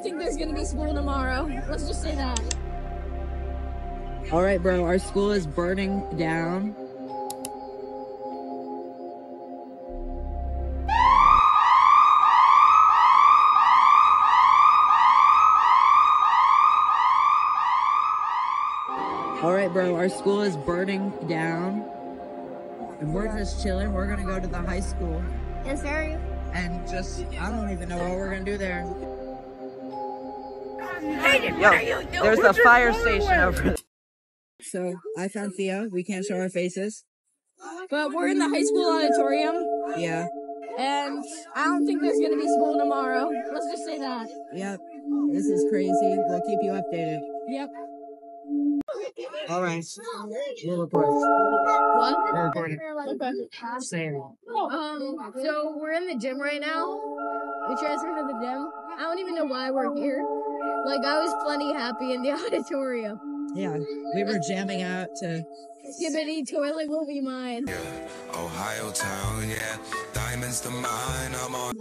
don't think there's gonna be school tomorrow. Let's just say that. All right, bro. Our school is burning down. All right, bro. Our school is burning down. And we're just chilling. We're going to go to the high school Yes, sir. and just, I don't even know what we're going to do there. Yo, there's a fire station over there. So I found Theo. We can't show our faces. But we're in the high school auditorium, Yeah. and I don't think there's gonna be school tomorrow. Let's just say that. Yep. This is crazy. We'll keep you updated. Yep. All right. We'll report. What? We're recording. Okay. Same. Um, so we're in the gym right now. We transferred to the gym. I don't even know why we're here. Like I was plenty happy in the auditorium. Yeah. We were jamming out to Skibidi toilet will be mine. Ohio town, yeah. Diamonds to mine. I'm on.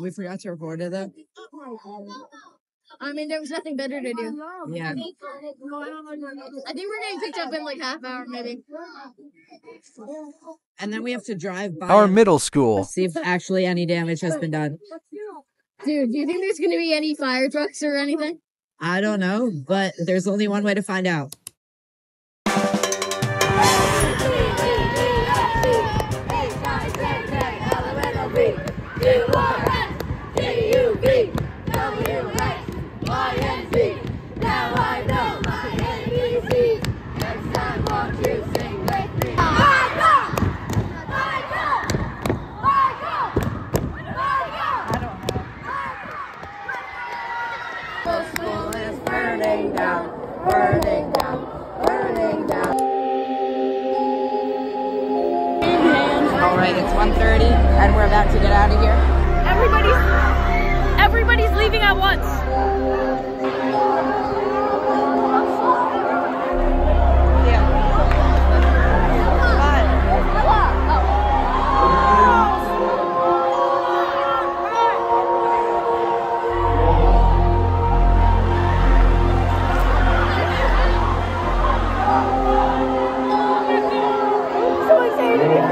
we forgot to record it though. I mean, there was nothing better to do. Yeah. I think we're getting picked up in like half hour, maybe. And then we have to drive by Our middle school. see if actually any damage has been done. Dude, do you think there's gonna be any fire trucks or anything? I don't know, but there's only one way to find out. All right, it's 1.30 and we're about to get out of here. Everybody's everybody's leaving at once. Yeah.